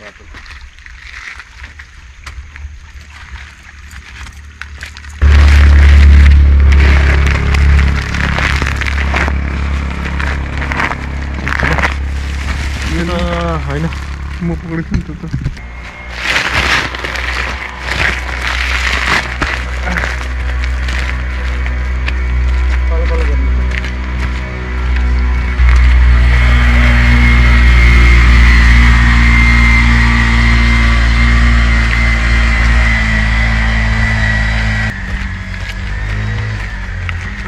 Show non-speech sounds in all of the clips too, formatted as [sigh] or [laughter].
dapat. Yun na, ayun na. Pumupulis yung tuto.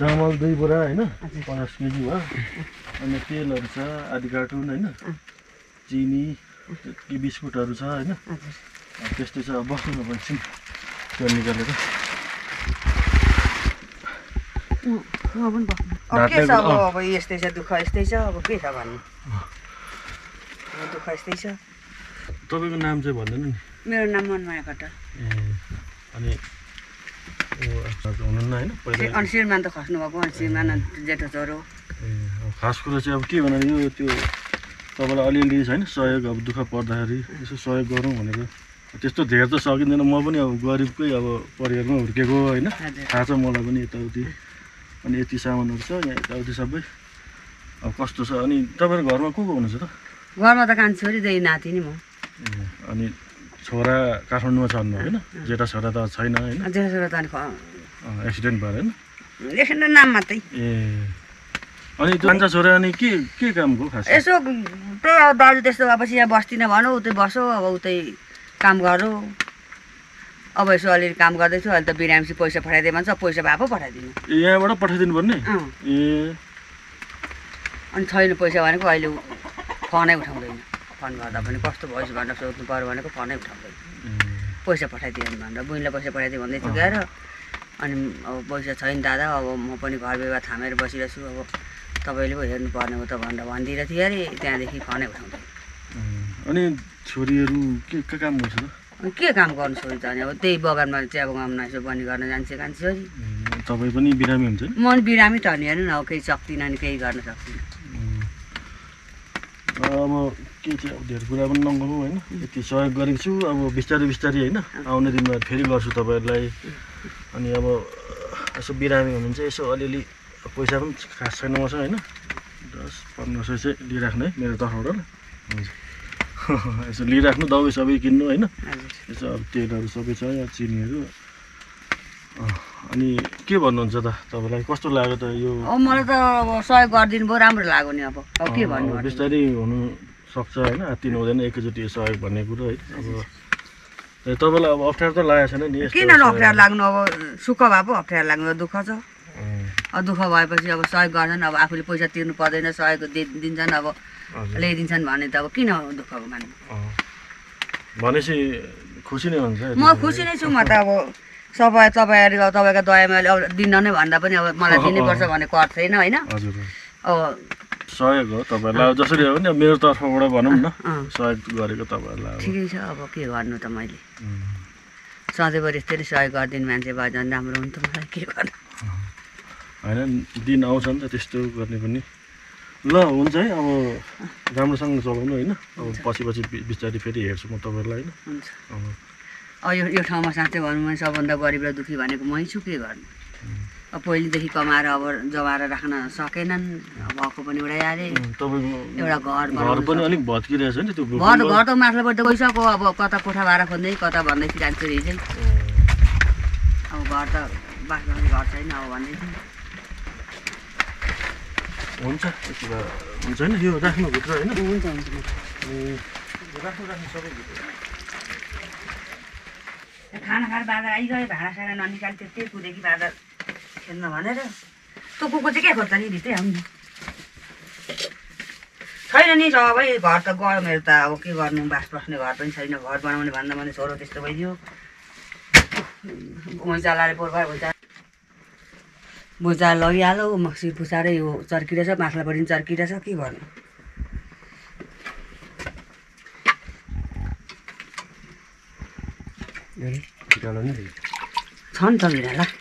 चामल दुई बोरा होइन? पचास केजी भयो। अनि तेलहरू छ आधी कार्टुन होइन? चिनी बिस्कुटहरू छ होइन? त्यस्तै छ बस्नु नपर्छ त्यो निकालेर के छ अब। अब यस्तै छ दुःख यस्तै छ अब के छ भन्नु? दुःख यस्तै छ। तपाईँको नाम चाहिँ भन्दैन नि? मेरो नाम मनमाया खट्टा ए अनि ऊ अच्छा हुनुहुन्न होइन पहिला अनि श्रीमान त खस्नु भएको अनि श्रीमान अनि जेठो छोरो खास कुरो चाहिँ अब के भन्नाले यो त्यो तपाईँलाई अलिअलि होइन सहयोग अब दुःख पर्दाखेरि यसो सहयोग गरौँ भनेर। त्यस्तो धेरै त सकिँदैन। म पनि अब गरिबकै अब परिवारमा हुर्केको होइन। थाहा छ मलाई पनि यताउति। अनि यति सामानहरू छ यहाँ यताउति सबै। अब कस्तो छ? अनि तपाईँको घरमा को को हुनुहुन्छ त? घरमा त कान्छी छोरी दुई नाति नि म अनि छोरा काठमाडौँमा छ भन्नु होइन? जेठा छोरा त छैन होइन? जेठो छोरो त एक्सिडेन्ट भएर होइन? लेखेन नाम मात्रै। ए। अनि कान्छा छोरा अनि के के कामको खास? यसो त्यही अब दाजु त्यस्तो भएपछि यहाँ बस्दिनँ भनौँ उतै बसो अब उतै काम गरौँ। अब यसो अलिअलि काम गर्दैछु अहिले त बिरामीसी पैसा पठाइदिए भन्छ पैसा भए पो पठाइदिनु। यहाँबाट पठाइदिनु पर्ने? ए। अनि छैन पैसा भनेको अहिले फोनै उठाउँदैन। फोन गर्दा पनि कस्तो भोइस भनेर सोध्नु पऱ्यो भनेको फोनै उठाउँदैन पैसा पठाइदियो भनेर बुइनलाई पैसा पठाइदियो भन्दै थियो गएर। अनि अब पैसा छैन दादा अब म पनि घर व्यवहार थामेर बसिरहेको छु अब तपाईँले पो हेर्नु पर्ने हो त भनेर भनिदिएर थियो अरे त्यहाँदेखि फोनै उठाउँदैन अनि छोरीहरू के के काम गर्छ अनि के काम गर्नु छोरी त अनि अब त्यही बगानमा चिया बगानमा यसो बनी गर्न जान्छ कान्छ छोरी तपाईँ पनि बिरामी हुन्छ नि? म पनि बिरामी त नि हेर्नु न अब केही सक्दिनँ नि केही गर्न सक्दिनँ। अब के चाहिँ अब धेरै कुरा पनि नगरौँ होइन। यति सहयोग गरेको छु अब बिस्तारै बिस्तारै होइन। आउने दिनमा फेरि गर्छु तपाईँहरूलाई। अनि अब यसो बिरामी हुनुहुन्छ यसो अलिअलि पैसा पनि खास छैन मसँग होइन। दस पन्ध्र सय चाहिँ लिइराख्नु है मेरो तर्फबाट ल। [laughs] यसो लिइराख्नु दबाई सबै किन्नु होइन। यसो अब तेलहरू सबै छ चिनीहरू। अनि के भन्नुहुन्छ त तपाईँलाई? कस्तो लाग्यो त यो? मलाई त अब सहयोग गरिदिनु भयो राम्रो लाग्यो नि अब। अब के भन्नु? बिस्तारै हुनु सक्छ होइन आत्तिनु हुँदैन एकैचोटि सहयोग भन्ने कुरो है। अब तपाईँलाई अब अप्ठ्यारो त लागेको छैन नि किन? अप्ठ्यारो लाग्नु? अब सुख भए पो अप्ठ्यारो लाग्नु दुःख छ। दुःख भएपछि अब सहयोग गर्छन् अब आफूले पैसा तिर्नु पर्दैन सहयोग दिन्छन् अब ल्याइदिन्छन् भने त अब किन दुःख मान्नु। भनेपछि खुसी नै हुन्छ। म खुसी नै छु म त अब सबै तपाईँहरू तपाईँको दयामा दिन नै भन्दा पनि अब मलाई दिनैपर्छ भन्ने कर छैन होइन? अब सहयोग हो तपाईँहरूलाई जसरी हो अब मेरो तर्फबाट भनौँ न सहयोग गरेको तपाईँहरूलाई ठिकै छ अब के गर्नु त मैले। सधैँभरि यस्तै नै सहयोग गरिदिने मान्छे भए झन् राम्रो हुन्थ्यो मलाई के गर्नु। होइन दिन आउँछ नि त त्यस्तो गर्ने पनि। ल हुन्छ है अब राम्रोसँग चलाउनु होइन। अब पछि पछि बिस्तारै फेरि हेर्छु म तपाईँहरूलाई होइन। हुन्छ। अब यो यो ठाउँमा साँच्चै भनौँ भने सबभन्दा गरिब र दुःखी भनेको मै छु के गर्नु? पहिलेदेखि कमाएर अब जमाएर राख्न सकेनन्। भएको पनि तपाईँको एउटा घर घर पनि। अलिक भत्किरहेछ नि त्यो घर त घर त माथिल्लोबाट त गइसक्यो। अब कता कोठा भाडा खोज्दै कता भन्दै थियो छोरी चाहिँ। अब घर त बाँच्ने घर छैन अब भन्दै थियो हुन्छ हुन्छ होइन यो राख्नु भित्र होइन? हुन्छ हुन्छ राख्नु राख्नु सबै खाना खाएर बाँदर आइगयो। भाँडासाँडा ननिकाली त्यस्तै कुदे कि बाँदर खेल्न भनेर। तँ कुकुर चाहिँ के खोज्छ नि भित्रै आउनु। छैन नि सबै घर त गयो मेरो त अब के गर्नु? बास बस्ने घर पनि छैन। घर बनाउने भन्दा भने छोरो त्यस्तो भइदियो। भुइँचालाले पोहोर भयो भुइँचा भुइँचा लगिहाल्यो मक्सी पुछारै यो चर्किरहेछ माथिल्लोपट्टि पनि चर्किरहेछ के गर्नु? छ नि। त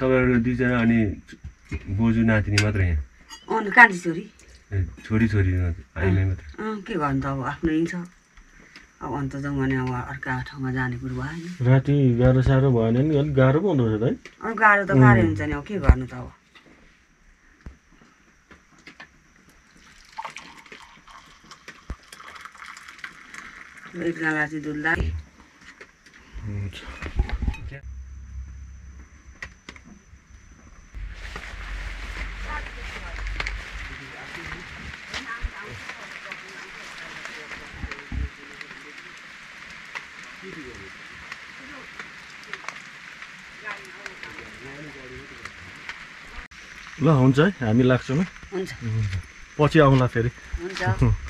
तपाईँहरू दुईजना अनि बोजू नातिनी मात्र यहाँ? कान्छी छोरी। छोरी छोरी के गर्नु त अब आफ्नै छ। अब अन्त जाउँ भने अब अर्का ठाउँमा जाने कुरो भएन। राति गाह्रो साह्रो भएन नि अलिक गाह्रो पो हुँदो रहेछ त है। अब गाह्रो त गाह्रै हुन्छ नि अब के गर्नु त अब। एकजना चाहिँ दुल्दा ल हुन्छ है हामी लाग्छौँ पछि आउँला फेरि। हुन्छ। [laughs]